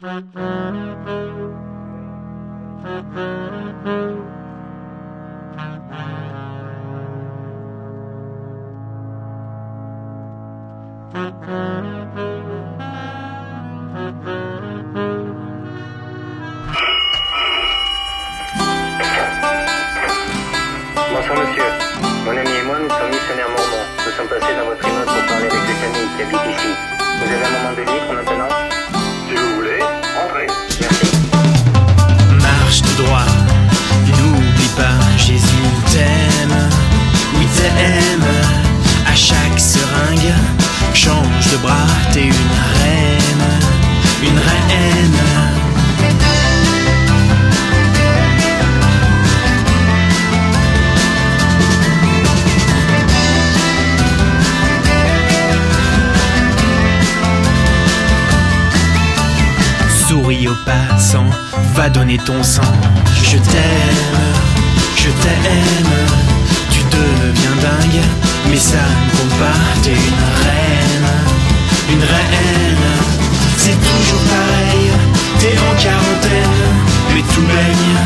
Bonsoir monsieur. Mon ami et moi, nous sommes missionnaires mormons. Nous sommes passés dans votre immeuble pour parler avec des familles qui habitent ici. Vous avez Jésus t'aime, oui t'aime. À chaque seringue, change de bras, t'es une reine, une reine. Souris aux passants, va donner ton sang. Je t'aime, je t'aime. Tu deviens dingue, mais ça ne compte pas. T'es une reine, une reine. C'est toujours pareil, t'es en quarantaine, mais tout baigne.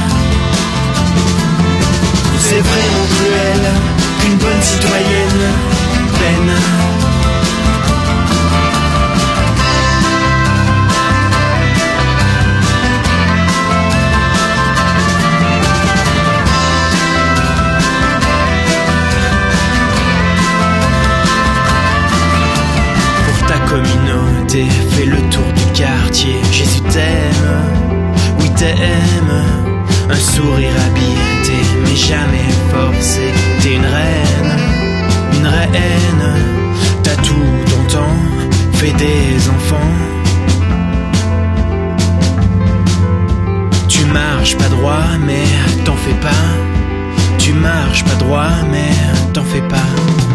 C'est vraiment cruel qu'une bonne citoyenne communauté. Fais le tour du quartier. Jésus t'aime, oui t'aime. Un sourire habité, mais jamais forcé. T'es une reine, une reine. T'as tout ton temps, fais des enfants. Tu marches pas droit, mais t'en fais pas. Tu marches pas droit, mais t'en fais pas.